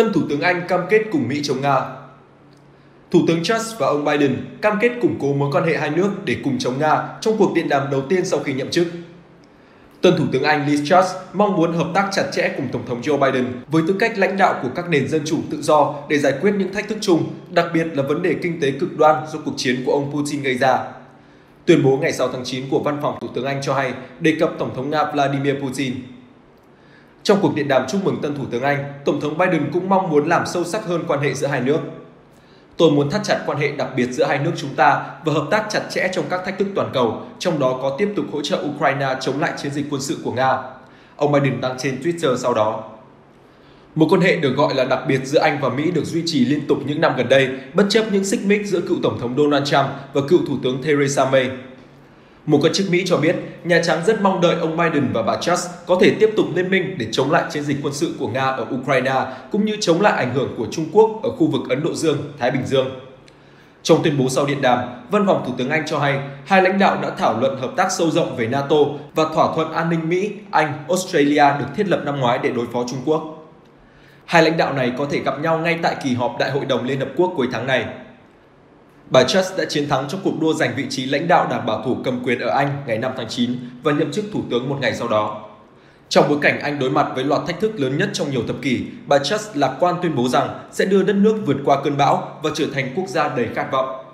Tân Thủ tướng Anh cam kết cùng Mỹ chống Nga. Thủ tướng Truss và ông Biden cam kết củng cố mối quan hệ hai nước để cùng chống Nga trong cuộc điện đàm đầu tiên sau khi nhậm chức. Tân Thủ tướng Anh Liz Truss mong muốn hợp tác chặt chẽ cùng Tổng thống Joe Biden với tư cách lãnh đạo của các nền dân chủ tự do để giải quyết những thách thức chung, đặc biệt là vấn đề kinh tế cực đoan do cuộc chiến của ông Putin gây ra. Tuyên bố ngày 6 tháng 9 của Văn phòng Thủ tướng Anh cho hay đề cập Tổng thống Nga Vladimir Putin. Trong cuộc điện đàm chúc mừng tân Thủ tướng Anh, Tổng thống Biden cũng mong muốn làm sâu sắc hơn quan hệ giữa hai nước. Tôi muốn thắt chặt quan hệ đặc biệt giữa hai nước chúng ta và hợp tác chặt chẽ trong các thách thức toàn cầu, trong đó có tiếp tục hỗ trợ Ukraine chống lại chiến dịch quân sự của Nga. Ông Biden đăng trên Twitter sau đó. Một quan hệ được gọi là đặc biệt giữa Anh và Mỹ được duy trì liên tục những năm gần đây, bất chấp những xích mích giữa cựu Tổng thống Donald Trump và cựu Thủ tướng Theresa May. Một quan chức Mỹ cho biết, Nhà Trắng rất mong đợi ông Biden và bà Truss có thể tiếp tục liên minh để chống lại chiến dịch quân sự của Nga ở Ukraine, cũng như chống lại ảnh hưởng của Trung Quốc ở khu vực Ấn Độ Dương, Thái Bình Dương. Trong tuyên bố sau điện đàm, Văn phòng Thủ tướng Anh cho hay hai lãnh đạo đã thảo luận hợp tác sâu rộng về NATO và thỏa thuận an ninh Mỹ, Anh, Australia được thiết lập năm ngoái để đối phó Trung Quốc. Hai lãnh đạo này có thể gặp nhau ngay tại kỳ họp Đại hội đồng Liên Hợp Quốc cuối tháng này. Bà Truss đã chiến thắng trong cuộc đua giành vị trí lãnh đạo đảng bảo thủ cầm quyền ở Anh ngày 5 tháng 9 và nhậm chức thủ tướng một ngày sau đó. Trong bối cảnh Anh đối mặt với loạt thách thức lớn nhất trong nhiều thập kỷ, bà Truss lạc quan tuyên bố rằng sẽ đưa đất nước vượt qua cơn bão và trở thành quốc gia đầy khát vọng.